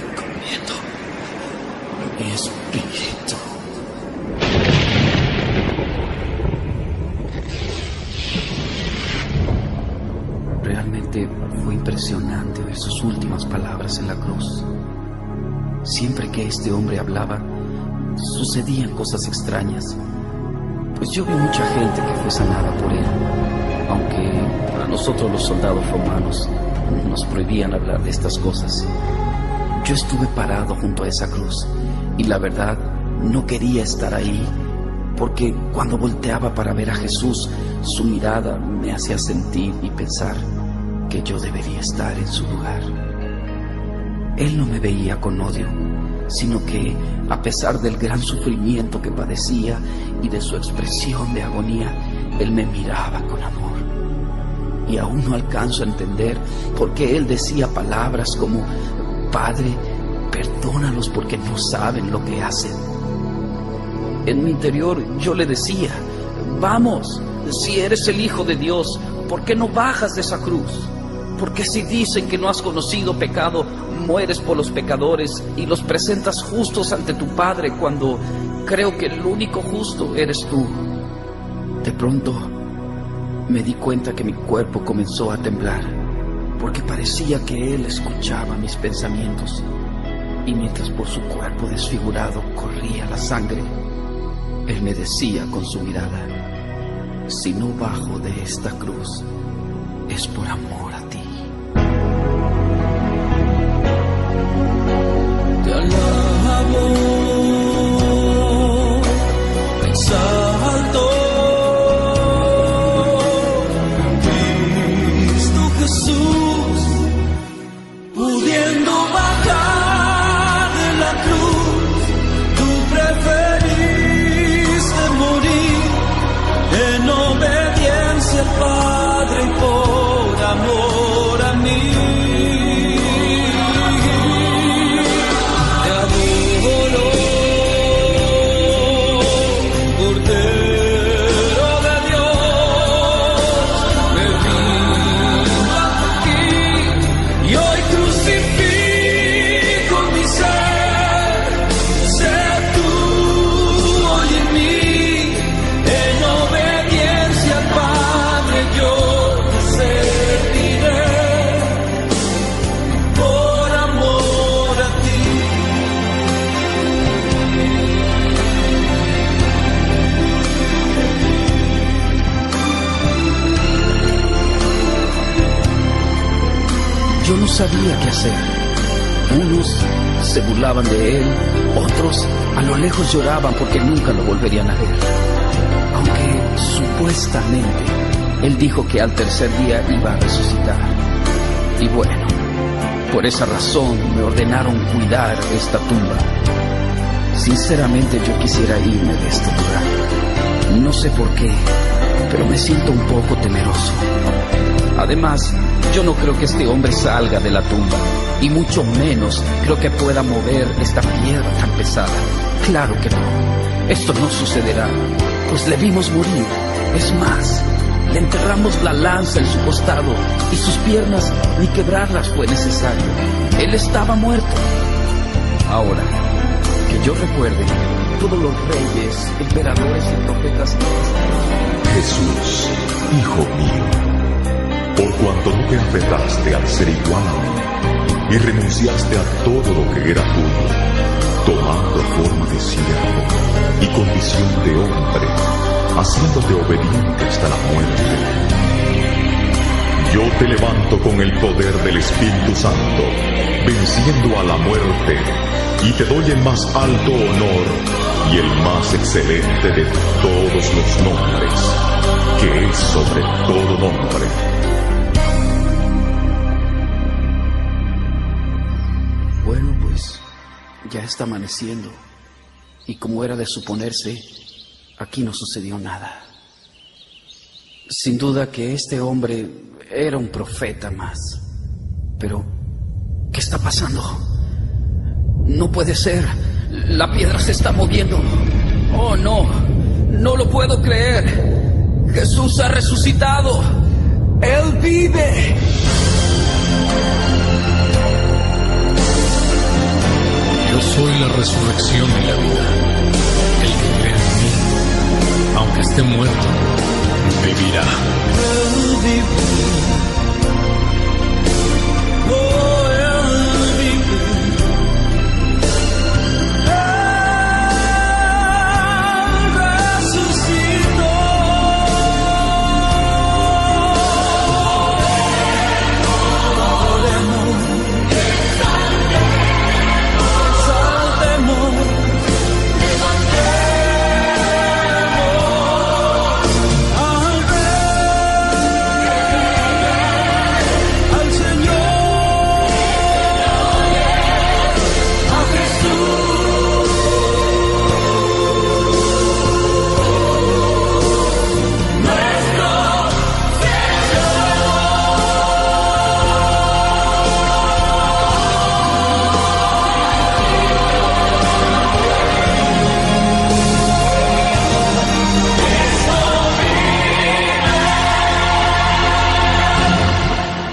encomiendo mi espíritu. Realmente fue impresionante ver sus últimas palabras en la cruz. Siempre que este hombre hablaba, sucedían cosas extrañas. Pues yo vi mucha gente que fue sanada por él, aunque a nosotros los soldados romanos nos prohibían hablar de estas cosas. Yo estuve parado junto a esa cruz y la verdad no quería estar ahí porque cuando volteaba para ver a Jesús, su mirada me hacía sentir y pensar que yo debería estar en su lugar. Él no me veía con odio, sino que, a pesar del gran sufrimiento que padecía y de su expresión de agonía, Él me miraba con amor. Y aún no alcanzo a entender por qué Él decía palabras como, Padre, perdónalos porque no saben lo que hacen. En mi interior yo le decía, vamos, si eres el Hijo de Dios, ¿por qué no bajas de esa cruz? Porque si dicen que no has conocido pecado, mueres por los pecadores y los presentas justos ante tu Padre cuando creo que el único justo eres tú. De pronto me di cuenta que mi cuerpo comenzó a temblar, porque parecía que Él escuchaba mis pensamientos. Y mientras por su cuerpo desfigurado corría la sangre, Él me decía con su mirada, si no bajo de esta cruz, es por amor sabía qué hacer. Unos se burlaban de él, otros a lo lejos lloraban porque nunca lo volverían a ver. Aunque supuestamente él dijo que al tercer día iba a resucitar. Y bueno, por esa razón me ordenaron cuidar esta tumba. Sinceramente yo quisiera irme de este lugar. No sé por qué, siento un poco temeroso. Además, yo no creo que este hombre salga de la tumba, y mucho menos creo que pueda mover esta piedra tan pesada. Claro que no, esto no sucederá, pues le vimos morir. Es más, le enterramos la lanza en su costado y sus piernas ni quebrarlas fue necesario. Él estaba muerto. Ahora, que yo recuerde, todos los reyes, emperadores y profetas Jesús, Hijo mío, por cuanto no te afetaste al ser igual a mí y renunciaste a todo lo que era tuyo, tomando forma de siervo y condición de hombre, haciéndote obediente hasta la muerte. Yo te levanto con el poder del Espíritu Santo, venciendo a la muerte, y te doy el más alto honor y el más excelente de todos los nombres, que es sobre todo nombre. Bueno, pues ya está amaneciendo. Y como era de suponerse, aquí no sucedió nada. Sin duda que este hombre era un profeta más. Pero, ¿qué está pasando? No puede ser. La piedra se está moviendo. Oh, no. No lo puedo creer. Jesús ha resucitado. Él vive. la resurrección y la vida. El que cree en mí, aunque esté muerto, vivirá.